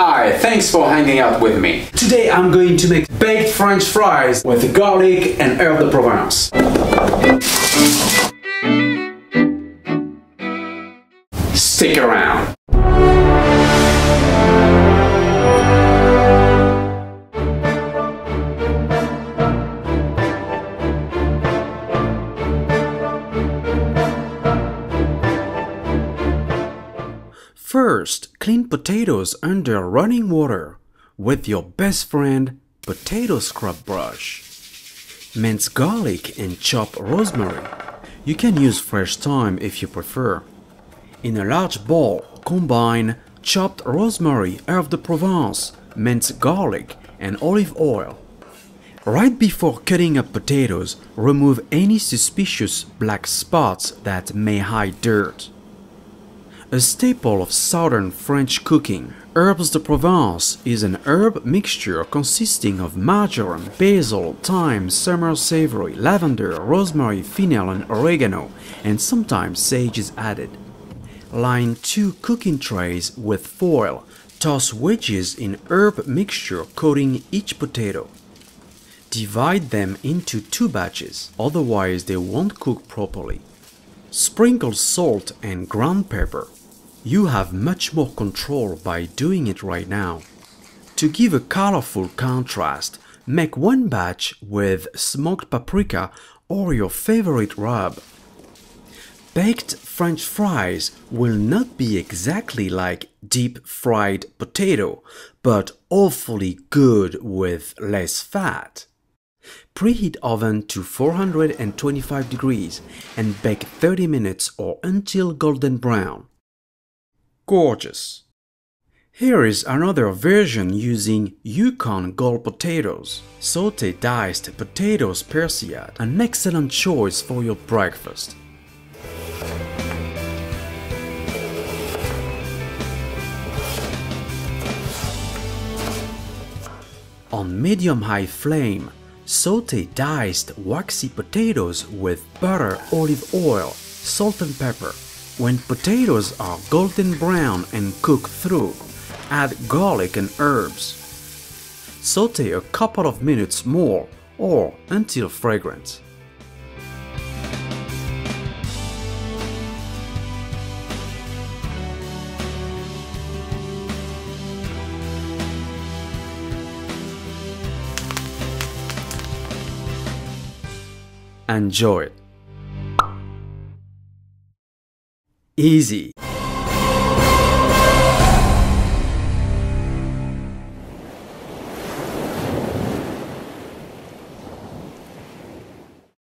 Hi, thanks for hanging out with me. Today I'm going to make baked french fries with garlic and herb de Provence. Stick around. First, clean potatoes under running water with your best friend potato scrub brush. Mince garlic and chop rosemary. You can use fresh thyme if you prefer. In a large bowl, combine chopped rosemary, herb de Provence, minced garlic, and olive oil. Right before cutting up potatoes, remove any suspicious black spots that may hide dirt. A staple of southern French cooking, herbes de Provence is an herb mixture consisting of marjoram, basil, thyme, summer savory, lavender, rosemary, fennel, and oregano, and sometimes sage is added. Line two cooking trays with foil. Toss wedges in herb mixture coating each potato. Divide them into two batches, otherwise they won't cook properly. Sprinkle salt and ground pepper. You have much more control by doing it right now. To give a colorful contrast, make one batch with smoked paprika or your favorite rub. Baked French fries will not be exactly like deep fried potato, but awfully good with less fat. Preheat oven to 425 degrees and bake 30 minutes or until golden brown. Gorgeous! Here is another version using Yukon Gold potatoes. Saute diced potatoes persillade, an excellent choice for your breakfast. On medium-high flame, saute diced waxy potatoes with butter, olive oil, salt and pepper. When potatoes are golden brown and cooked through, add garlic and herbs. Saute a couple of minutes more or until fragrant. Enjoy it. Easy.